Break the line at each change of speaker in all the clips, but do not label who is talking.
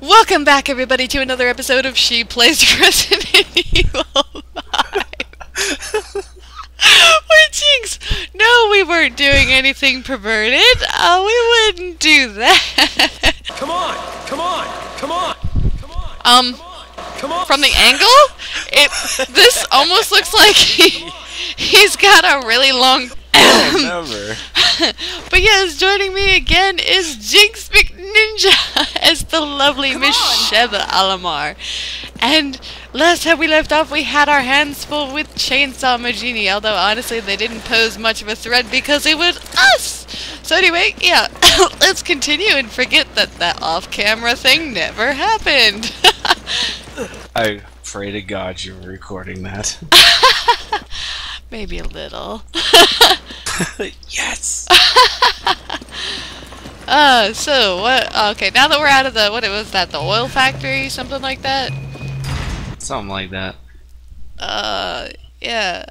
Welcome back, everybody, to another episode of She Plays Resident Evil 5. We're Jinx! No, we weren't doing anything perverted. Uh, we wouldn't do that.
Come on! Come on! Come on! Come on!
Um,
Come on!
from the angle, it this almost looks like he, he's got a really long.
Um,
but yes, joining me again is Jynx McNinja as the lovely Miss Sheva Alomar. And last time we left off, we had our hands full with Chainsaw Majini, although honestly they didn't pose much of a threat because it was us! So anyway, yeah, let's continue and forget that that off-camera thing never happened.
I pray to God you were recording that.
Maybe a little.
yes!
Uh, so what? Okay, now that we're out of the what it was that the oil factory, something like that.
Something like that.
Uh, yeah.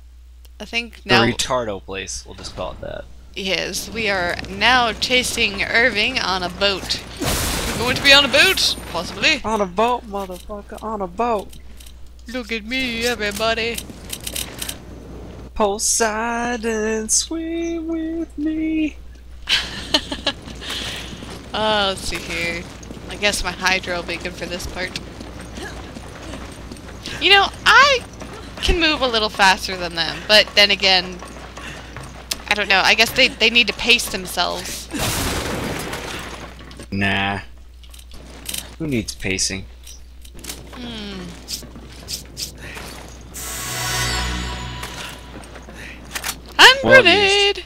I think now.
the retardo place, we'll just call it that.
yes, we are now chasing Irving on a boat. We're going to be on a boat, possibly.
On a boat, motherfucker, on a boat.
Look at me, everybody.
Poseidon, swim with me.
oh, let's see here. I guess my Hydra will be good for this part. You know, I can move a little faster than them, but then again, I don't know. I guess they, they need to pace themselves.
Nah. Who needs pacing? Well
grenade!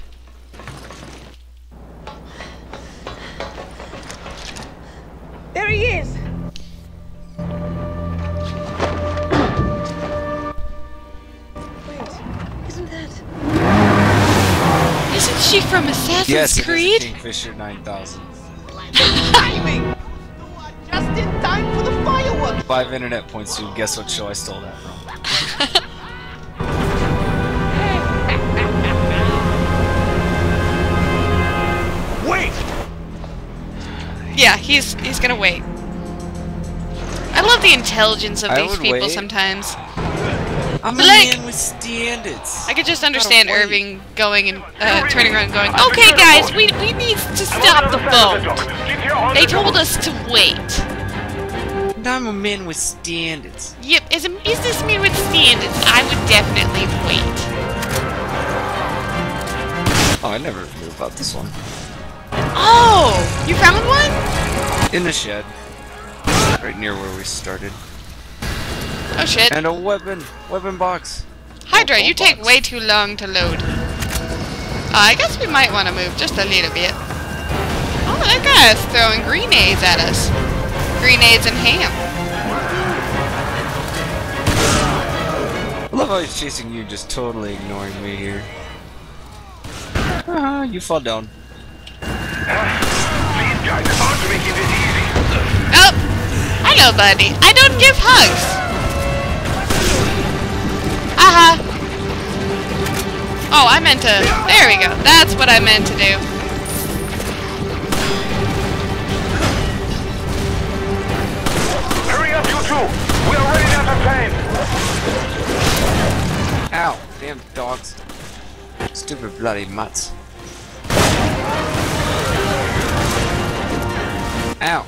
There he is! Wait, isn't that...
Isn't she from Assassin's
yes,
Creed?
is a Kingfisher 9000.
Timing! Just in time for the fireworks!
Five internet points to guess what show I stole that from.
Yeah, he's he's gonna wait. I love the intelligence of
I
these people
wait.
sometimes.
I'm
a Like-
man with standards.
I could just understand. Irving going and uh, turning around and going, Okay guys, we, we need to stop the boat. They told us to wait.
And I'm a man with standards.
Yep, as a businessman with standards, I would definitely wait.
Oh, I never knew about this one.
Oh, you found one?
In the shed. Right near where we started.
Oh shit.
And a weapon. Weapon box.
Hydra,
Oh,
you take way too long to load. Uh, I guess we might want to move just a little bit. Oh, that guy is throwing grenades at us. Grenades and ham.
I love how he's chasing you, just totally ignoring me here. Ah, you fall down.
These guys aren't making this easy.
Oh, hello, buddy. I don't give hugs. Aha. Oh, I meant to. There we go. That's what I meant to do.
Hurry up, you two! We are running out of time!
Ow! Damn dogs. Stupid bloody mutts. Ow.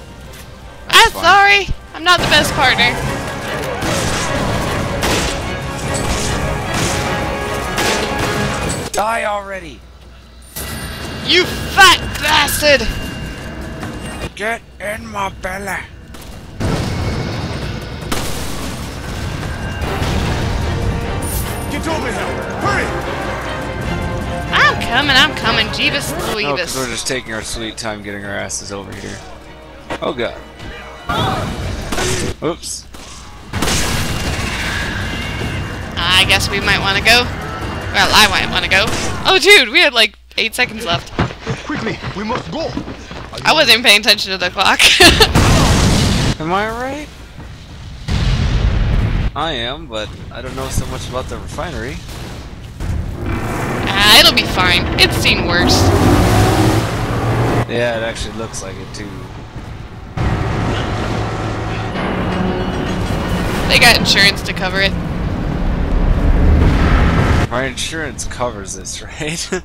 I'm
fine.
sorry. I'm not the best partner.
Die already!
You fat bastard.
Get in my belly!
Get over here! Hurry!
I'm coming. I'm coming. Jeebus
No, because we're just taking our sweet time getting our asses over here. Oh god. Oops.
I guess we might want to go. Well, I might want to go. Oh, dude, we had like eight seconds left.
Quickly, we must go!
I wasn't even paying attention to the clock.
Am I right? I am, but I don't know so much about the refinery.
ah, it'll be fine. It's seen worse.
Yeah, it actually looks like it too.
They got insurance to cover it.
My insurance covers this, right?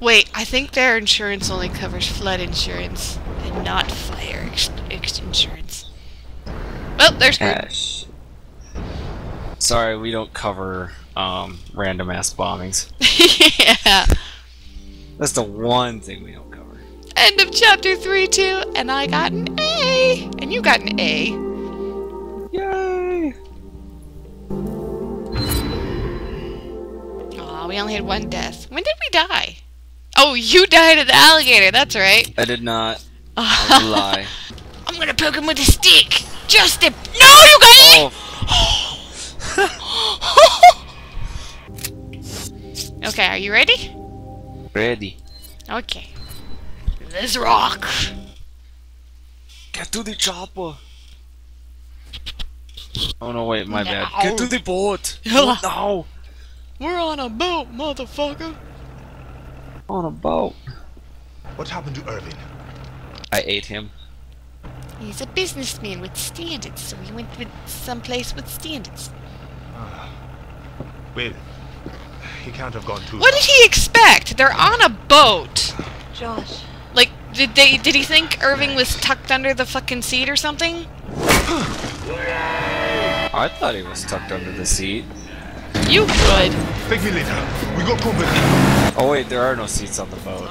Wait, I think their insurance only covers flood insurance and not fire insurance. Well, there's.
Cash. Sorry, we don't cover um, random ass bombings.
yeah.
That's the one thing we don't cover.
End of chapter 3 2, and I got an A. And you got an A. we only had one death. When did we die? Oh, you died at the alligator, that's right.
I did not. I lie.
I'm gonna poke him with a stick. Just a. No, you got it!
Oh,
okay, are you ready?
ready.
Okay. Let's rock.
Get to the chopper. Oh no, wait, my bad. Get to the boat. no,
We're on a boat, motherfucker.
on a boat.
What happened to Irving?
I ate him.
He's a businessman with standards, so he went with someplace with standards. Ah.
Well, he can't have gone too
What did he expect? They're on a boat.
Josh.
Like, did they? Did he think Irving was tucked under the fucking seat or something?
I thought he was tucked under the seat.
You would.
Thank me later. We got company.
Oh wait, there are no seats on the boat.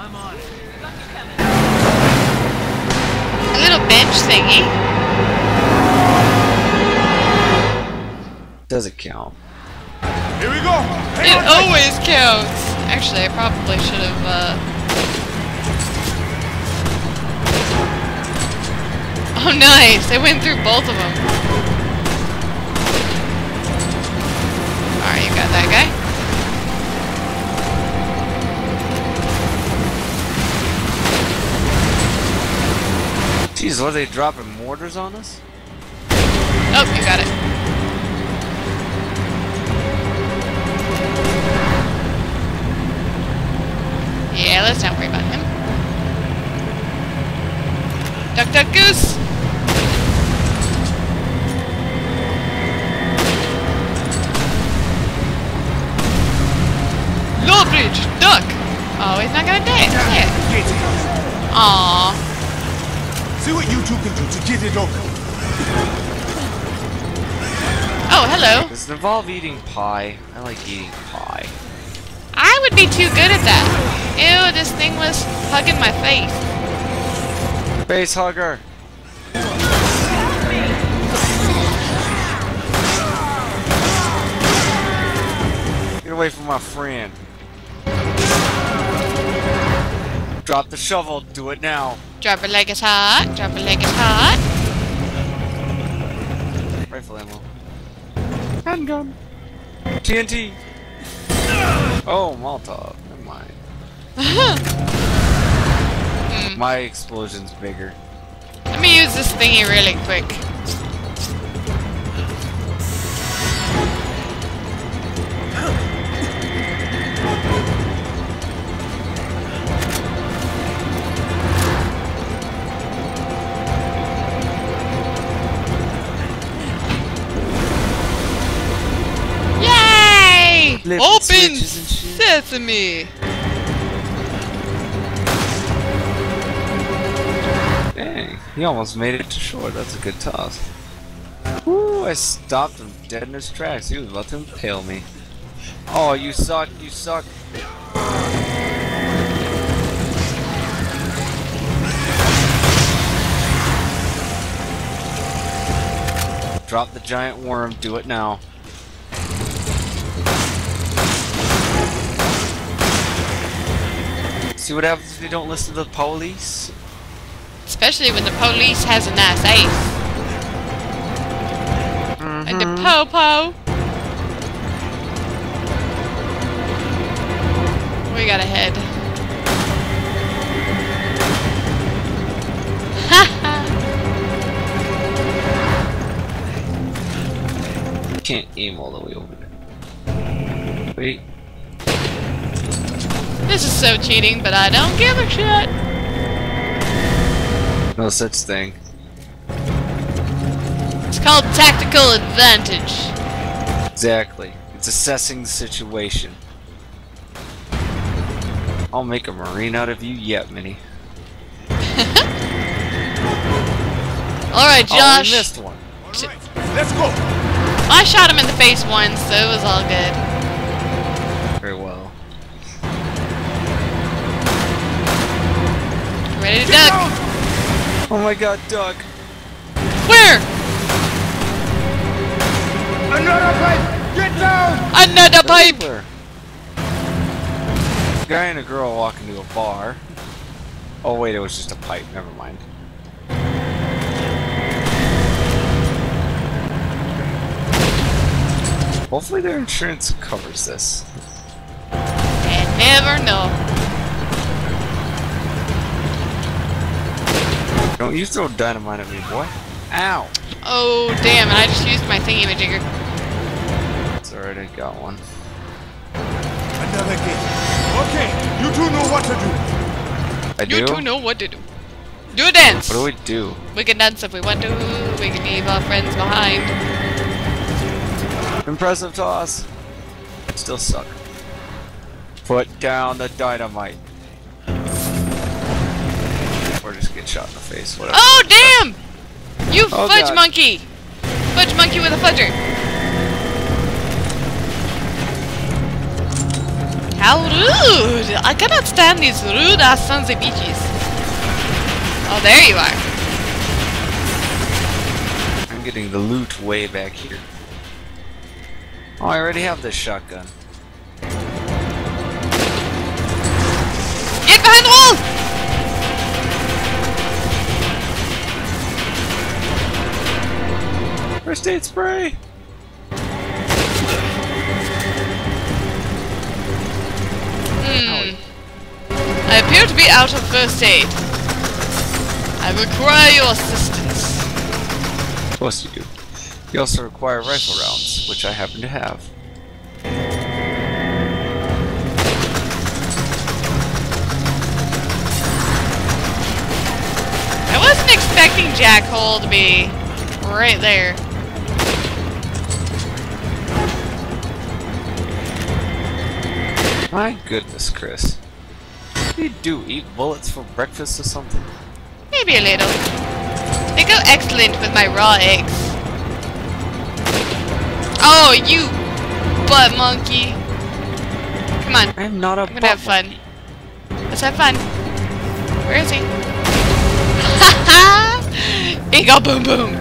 A little bench thingy.
Does it count?
Here we go. Hang
It
on tight.
always counts. Actually, I probably should have. Uh... Oh, nice! I went through both of them.
Jeez, what are they dropping mortars on us?
Oh, you got it. Yeah, let's not worry about him. Duck, duck, goose! Lawbridge, duck! Oh, he's not gonna die. Yeah.
Get it.
Aww.
See what you two can do to get it over.
Oh, hello.
Does it involve eating pie? I like eating pie.
I would be too good at that. Ew, this thing was hugging my face.
Base hugger! Get away from my friend. Drop the shovel, do it now.
Drop it like it's hot. Drop it like it's hot.
Rifle ammo. Handgun. TNT. Oh, Molotov. Never mind. Hmm. My explosion's bigger.
Let me use this thingy really quick. Sesame!
Dang, he almost made it to shore. That's a good toss. Woo, I stopped him dead in his tracks. He was about to impale me. Oh, you suck, you suck. Drop the giant worm, do it now. See what happens if you don't listen to the police?
Especially when the police has a nice ace. And the mm-hmm. po-po. We got ahead.
Can't aim all the way over there. Wait.
This is so cheating, but I don't give a shit.
No such thing.
It's called tactical advantage.
Exactly. It's assessing the situation. I'll make a marine out of you yet, Minnie.
Alright,
Oh, we missed one.
Let's go.
I shot him in the face once, so it was all good. Ready to duck.
Oh my god, Doug.
Where?
Another pipe. Get down.
Another pipe!
Where? Guy and a girl walk into a bar. Oh wait, it was just a pipe. Never mind. Hopefully their insurance covers this.
And never know.
Don't you throw dynamite at me, boy. Ow!
Oh, damn, and I just used my thingy majigger.
It's already got one.
Another gate. Okay, you two know what to do.
I
You
do?
two know what to do. Do a dance!
What do we do?
We can dance if we want to. We can leave our friends behind.
Impressive toss. Still suck. Put down the dynamite. Get shot in the face, whatever.
Oh, damn! You
Oh,
fudge
God.
monkey! Fudge monkey with a fudger. How rude! I cannot stand these rude ass sons of bitches. Oh, there you are.
I'm getting the loot way back here. Oh, I already have this shotgun.
Get behind the wall!
First aid spray!
Hmm. I appear to be out of first aid. I require your assistance.
Of course you do. You also require rifle rounds, which I happen to have.
I wasn't expecting Jack Hole to be right there.
My goodness, Chris. What do you do? Eat bullets for breakfast or something?
Maybe a little. They go excellent with my raw eggs. Oh, you butt monkey. Come on,
I am not a
I'm gonna have
butt
fun. Let's have fun. Where is he? Ha Eagle boom boom.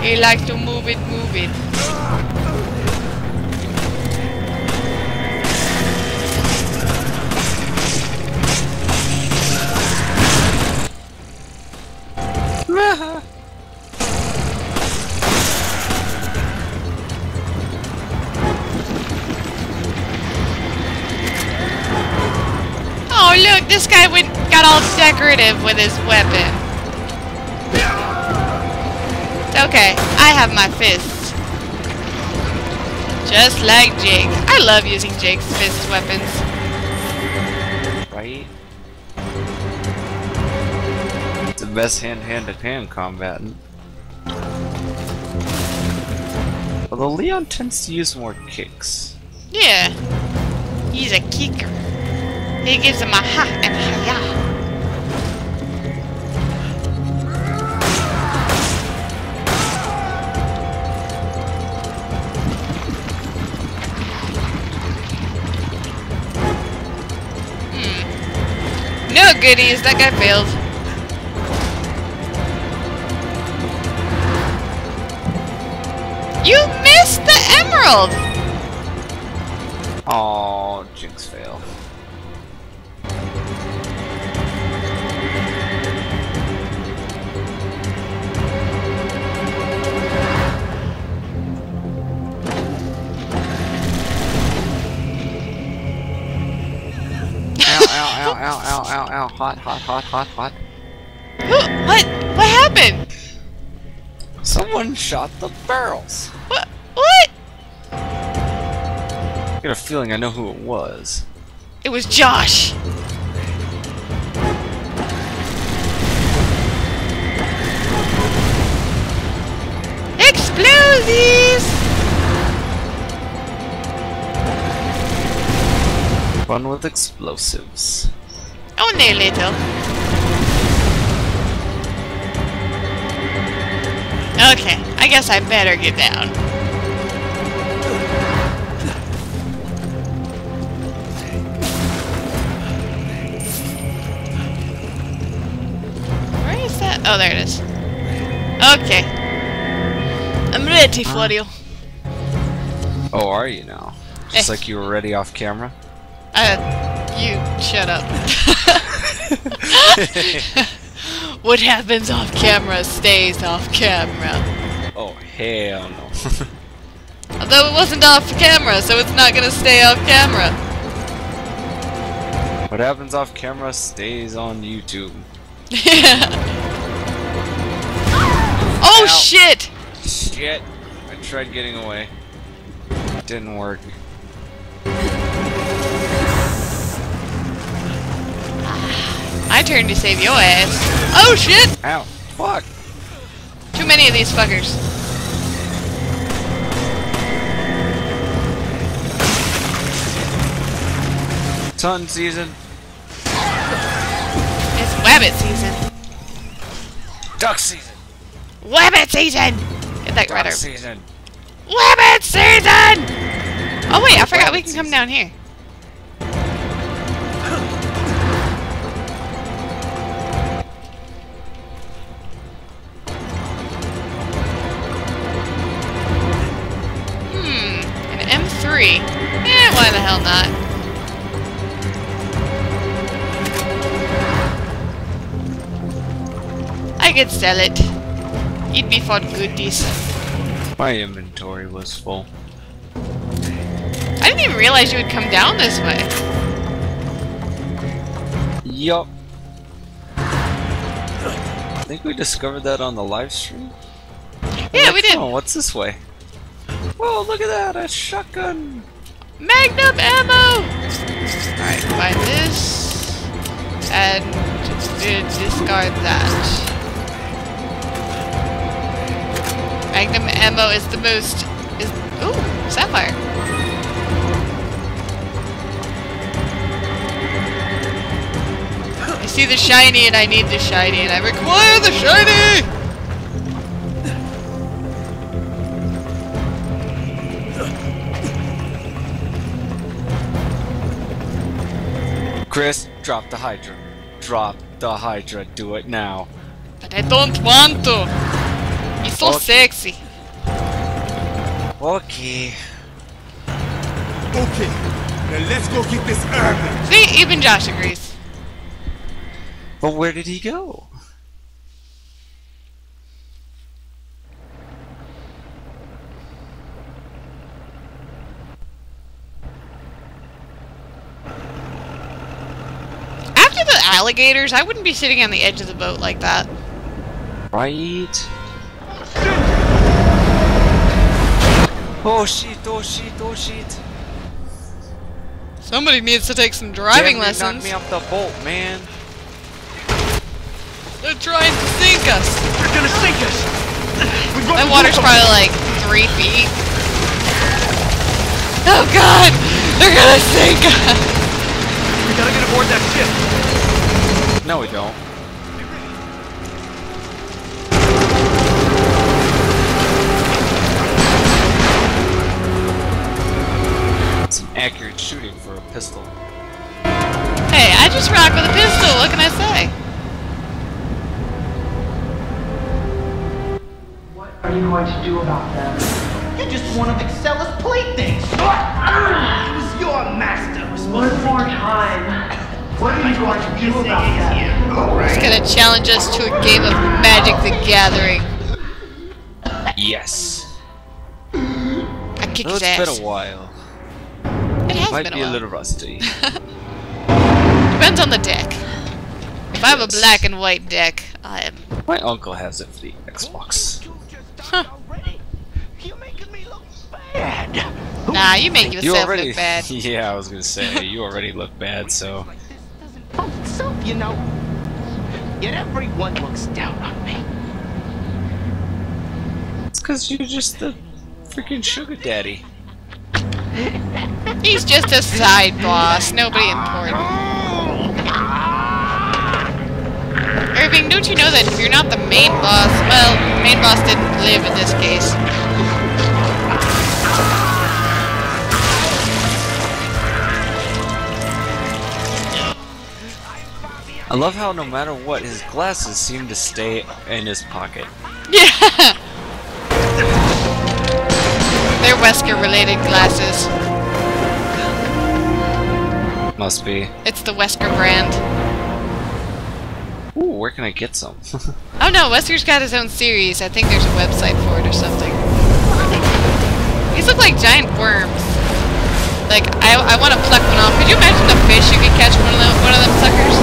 He likes to move it, move it. Oh look, this guy went got all decorative with his weapon. Okay, I have my fists. Just like Jake. I love using Jake's fist weapons.
It's the best hand-hand-to-hand combatant. Although Leon tends to use more kicks.
Yeah. He's a kicker. He gives him a ha and a ya. Hmm. No goodies, that guy failed. The!
Oh, Jynx fail. ow, ow, ow, ow, hot, hot, hot, hot, hot.
Who? What? What happened?
Someone shot the barrels.
What?
got a feeling I know who it was.
It was Josh!
Explosives! Fun with explosives.
Oh, Only a little. Okay, I guess I better get down. Oh, there it is. Okay. I'm ready for you.
Oh, are you now? Just
Eh.
like you were ready off camera?
Uh, you shut up. what happens off camera stays off camera.
Oh, hell no.
Although it wasn't off camera, so it's not gonna stay off camera.
what happens off camera stays on YouTube.
oh
Ow.
shit!
Shit. I tried getting away. Didn't work.
I turned to save your ass. Oh shit!
Ow. Fuck.
Too many of these fuckers.
Ton season.
It's Wabbit season.
Duck season.
Wabbit season! Get that right
season.
Wabbit season! Oh wait, I forgot we can come down here. Hmm, an M3. Eh, why the hell not? I could sell it. You'd be for goodies.
My inventory was full.
I didn't even realize you would come down this way.
Yup. I think we discovered that on the live stream.
Yeah, we did.
Oh, what's this way? Whoa, look at that! A shotgun!
Magnum ammo! Alright, buy this. And discard that. Magnum ammo is the most. Is ooh sapphire. I see the shiny and I need the shiny and I require the shiny.
Chris, drop the Hydra. Drop the Hydra. Do it now.
But I don't want to. He's so
Okay.
sexy.
Okay.
Okay, now let's go get this Irving.
See, even Josh agrees.
But where did he go?
After the alligators, I wouldn't be sitting on the edge of the boat like that.
Right? Oh shit, oh shit, oh shit.
Somebody needs to take some driving
Damn, you
lessons.
knocked me off the boat, man.
They're trying to sink us.
They're gonna sink us. We've
That water's
do
probably like three feet. Oh god! They're gonna sink us!
We gotta get aboard that ship.
No, we don't.
Do about them?
You're just one of Excella's playthings. It was your master who's
One more time. What are you going to do about them?
Alright.
Gonna challenge us to a game of Magic the Gathering.
Yes.
I kick
Well,
his
it's
ass.
been a while.
It has
Might
been
be
a
a little rusty.
Depends on the deck. If I have a black and white deck, I am.
My uncle has it for the Xbox.
Already? You're making me look bad.
Nah, you make
You already.
look bad.
yeah, I was gonna say you already look bad. So
Oh, so, you know. Yet everyone looks down on me.
it's because you're just the freaking sugar daddy.
He's just a side boss, nobody important. Irving, don't you know that if you're not the main boss, well, the main boss didn't live in this case.
I love how no matter what, his glasses seem to stay in his pocket.
Yeah! They're Wesker related glasses.
Must be.
It's the Wesker brand.
Ooh, where can I get some?
Oh no, Wesker's got his own series. I think there's a website for it or something. These look like giant worms. Like, I, I want to pluck one off. Could you imagine the fish you could catch one of them, one of them suckers?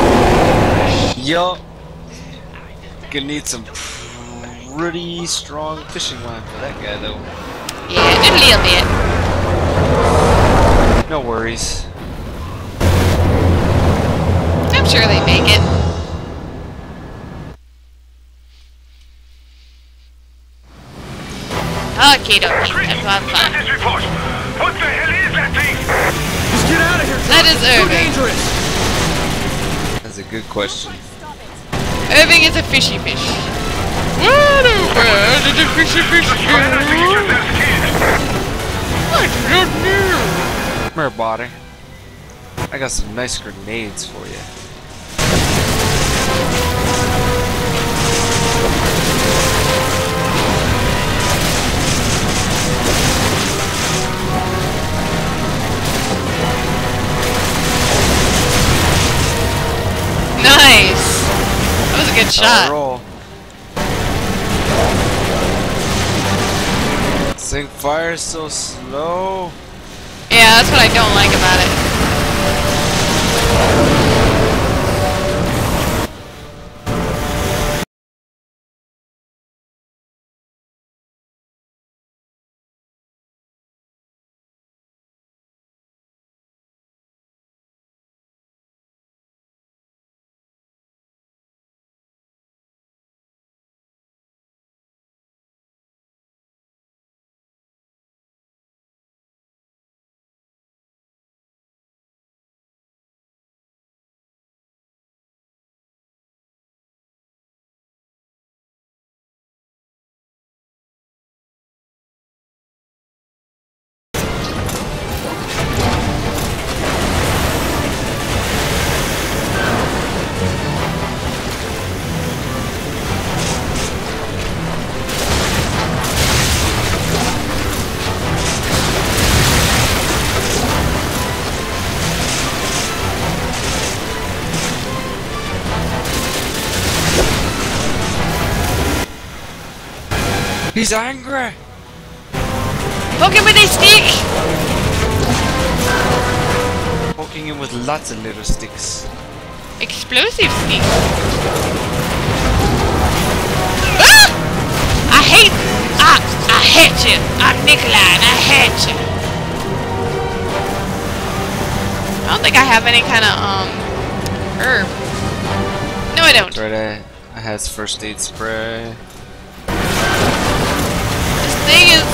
Yo! Gonna need some pretty strong fishing line for that guy, though.
Yeah, a little bit.
No worries.
I'm sure they make it. Okay, dokie. That's a lot of fun.
What the hell is that thing?
Just get out of here!
That is Irving.
dangerous!
That's a good question.
Irving is a fishy fish. Where did the fishy fish
Try not to
go?
yourself killed.
I don't know.
Come here, body. I got some nice grenades for you.
Nice. That was a good shot.
roll. Sync fire so slow.
Yeah, that's what I don't like about it.
He's angry.
Poke him with a stick!
Poking him with lots of little sticks.
Explosive stick. Ah! I hate. I I hate you. I'm Nikolai and I hate you. I don't think I have any kind of um herb. No, I don't.
Right, I, I has first aid spray.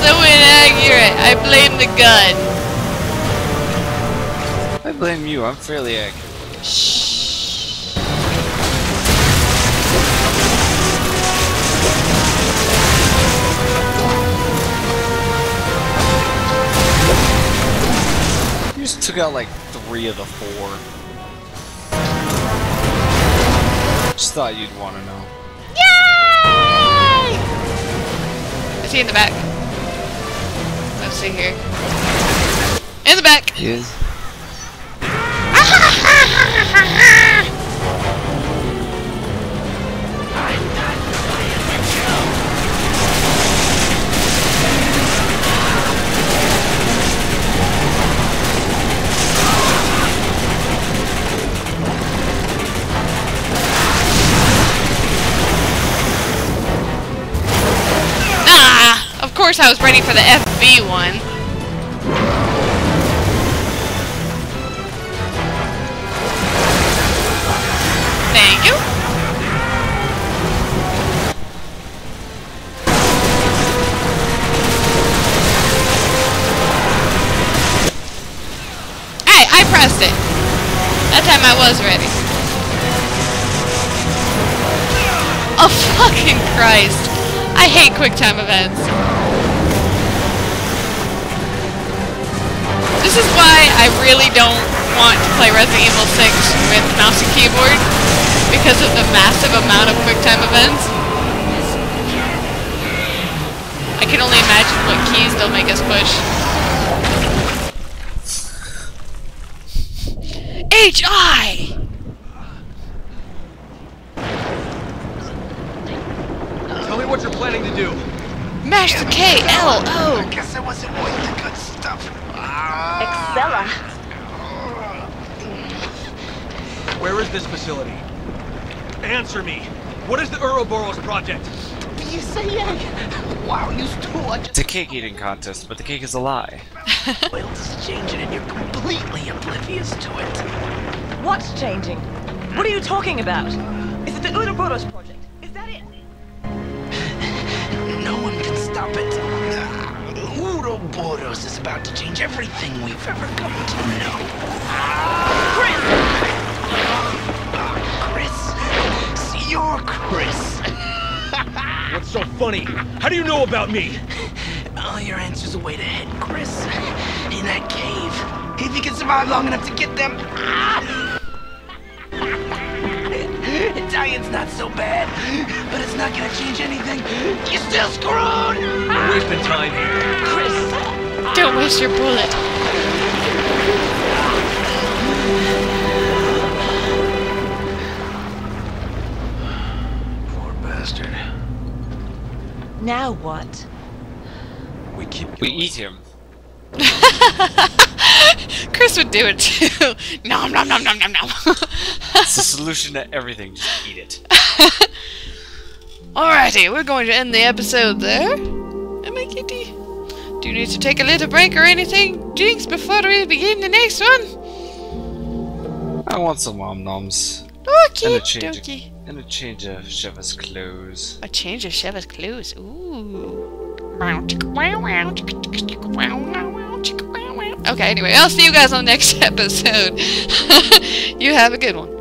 So inaccurate. I blame the gun.
I blame you, I'm fairly accurate.
Shh.
You just took out like three of the four. Just thought you'd want to know.
Yay! Is he in the back? See here. In the back.
He
course I was ready for the FV one. Thank you. Hey, I pressed it. That time I was ready. Oh fucking Christ. I hate quick time events. This is why I really don't want to play Resident Evil 6 with mouse and keyboard because of the massive amount of quick time events. I can only imagine what keys they'll make us push. H-I!
Tell me what you're planning to do.
Mash the K, L, O!
Guess I wasn't worth the good stuff.
Excella.
Where is this facility? Answer me. What is the Uroboros project?
You say yeah. Wow, you two are
It's a cake eating contest, but the cake is a lie.
world is changing and you're completely oblivious to it.
What's changing? What are you talking about? Is it the Uroboros project?
About to change everything we've ever come to know. Chris! Chris? See, you're Chris.
What's so funny? How do you know about me?
All your answers are way ahead, Chris. In that cave. If you can survive long enough to get them. Italian's not so bad, but it's not gonna change anything. You're still screwed!
We're wasting time here.
Chris!
Don't waste your bullet.
Poor bastard.
Now what?
We keep
We eat him.
Chris would do it too. nom nom nom nom nom nom.
It's the solution to everything. Just eat it.
Alrighty, we're going to end the episode there. Am I kitty? Do you need to take a little break or anything, Jynx, before we begin the next one?
I want some nom noms.
Okie
And a change of, and a change of Sheva's clothes.
A change of Sheva's clothes. Ooh. Okay, anyway, I'll see you guys on the next episode. you have a good one.